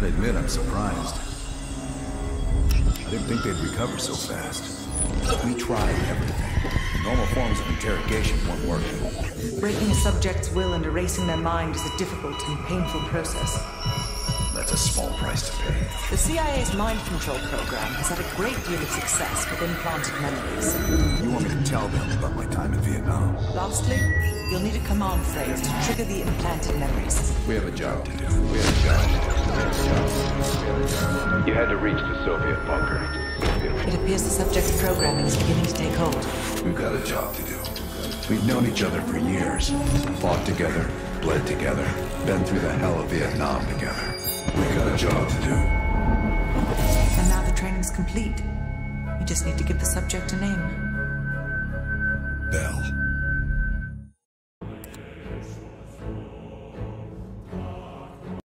gotta admit, I'm surprised. I didn't think they'd recover so fast. We tried everything. Normal forms of interrogation weren't working. Breaking a subject's will and erasing their mind is a difficult and painful process. That's a small price to pay. The CIA's mind control program has had a great deal of success with implanted memories. You want me to tell them about my time in Vietnam? Lastly, you'll need a command phrase to trigger the implanted memories. We have a job to do. We have a job to do. Had to reach the Soviet bunker. It appears the subject's programming is beginning to take hold. We've got a job to do. We've known each other for years. Fought together, bled together, been through the hell of Vietnam together. We've got a job to do. And now the training's complete. We just need to give the subject a name.